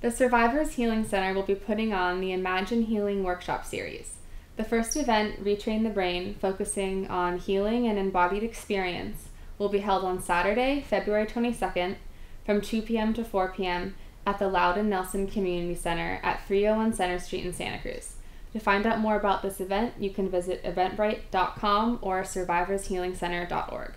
The Survivors Healing Center will be putting on the Imagine Healing Workshop Series. The first event, Retrain the Brain, focusing on healing and embodied experience, will be held on Saturday, February 22nd from 2 p.m. to 4 p.m. at the Louden Nelson Community Center at 301 Center Street in Santa Cruz. To find out more about this event, you can visit eventbrite.com or survivorshealingcenter.org.